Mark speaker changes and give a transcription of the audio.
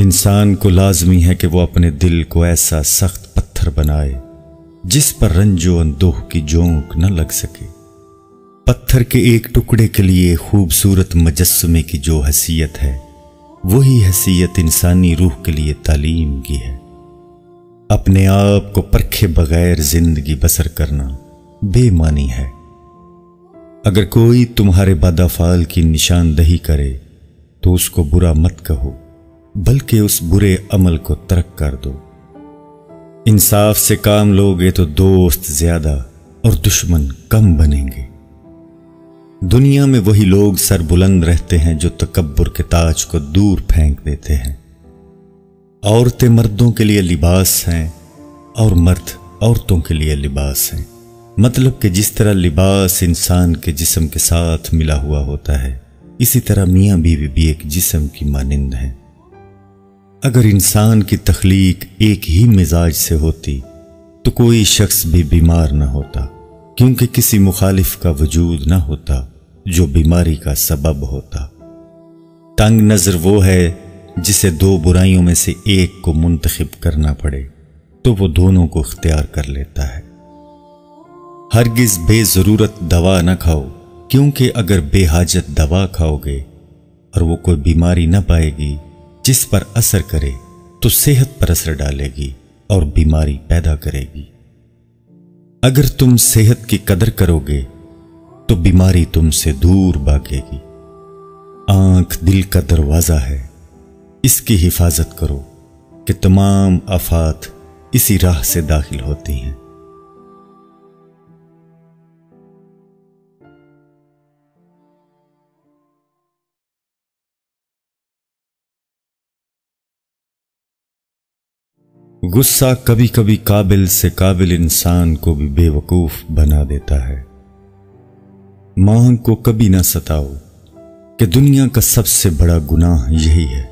Speaker 1: इंसान को लाजमी है कि वो अपने दिल को ऐसा सख्त पत्थर बनाए, जिस पर रंजो अंदोह की जोंक न लग सके। पत्थर के एक टुकड़े के लिए खूबसूरत मजस्मे की जो हसीयत है, वही हसीयत इंसानी रूह के लिए तालीम की है। अपने आप को परखे बगैर ज़िंदगी बसर करना बेमानी है। अगर कोई तुम्हारे बदाफाल की निशानदही करे तो उसको बुरा मत कहो। बल्कि उस बुरे अमल को तरक कर दो। इंसाफ से काम लोगे तो दोस्त ज़्यादा और दुश्मन कम बनेंगे। दुनिया में वही लोग सर बुलंद रहते हैं जो तकबर के ताज को दूर फेंक देते हैं। औरतें मर्दों के लिए लिबास हैं और मर्द औरतों के लिए लिबास हैं। मतलब कि जिस तरह लिबास इंसान के जिस्म के साथ मिला हुआ होता है, इसी तरह मियाँ बीवी भी एक जिस्म की मानिंद है। अगर इंसान की तखलीक एक ही मिजाज से होती तो कोई शख्स भी बीमार न होता, क्योंकि किसी मुखालिफ का वजूद न होता, जो बीमारी का सबब होता। तंग नज़र वो है, जिसे दो बुराइयों में से एक को मुंतखब करना पड़े तो वो दोनों को इख्तियार कर लेता है। हरगिज बेजरूरत दवा न खाओ, क्योंकि अगर बेहाजत दवा खाओगे, और वो कोई बीमारी न पाएगी जिस पर असर करे तो सेहत पर असर डालेगी और बीमारी पैदा करेगी। अगर तुम सेहत की कदर करोगे तो बीमारी तुमसे दूर भागेगी। आँख दिल का दरवाज़ा है, इसकी हिफाजत करो कि तमाम आफात इसी राह से दाखिल होती हैं। गुस्सा कभी कभी काबिल से काबिल इंसान को भी बेवकूफ़ बना देता है। मांग को कभी ना सताओ कि दुनिया का सबसे बड़ा गुनाह यही है।